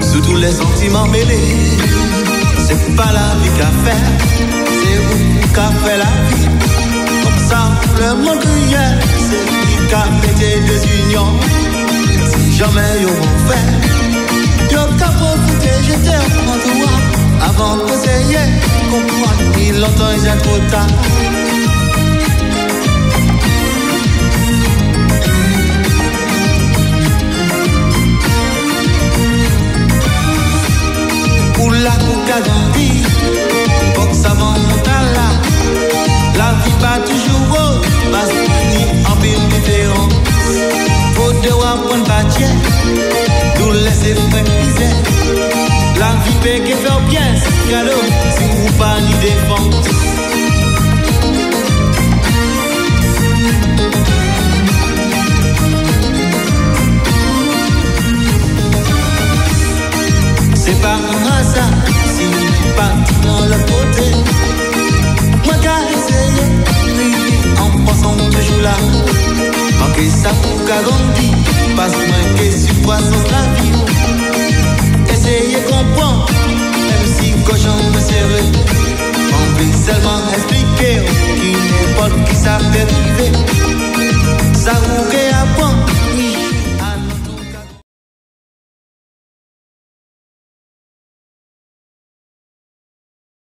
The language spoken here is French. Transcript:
Sous tous les sentiments mêlés. C'est pas la vie qu'a fait C'est vous qu'a fait la vie. Comme ça le monde criait C'est qui qu'a fait des unions. Si jamais y'auront fait Y'auront qu'à profiter j'étais en toi Avant que c'est qu'on croit qu'il longtemps c'est trop tard. La vie pas toujours rose, parce a un peu différent. Faut devoir prendre bâtier, nous laisser misère. La vie peut que bien, c'est cadeau, si vous pas ni défendre. C'est pas un hasard partons dans le côté. Moi qu'à essayer, vivre en pensant toujours là. Manquer ça pour garantir, pas moins que sur croissance la vie. Essayer comprendre, même si cochon me serre. Envie seulement expliquer qui n'est pas qui fait vivre.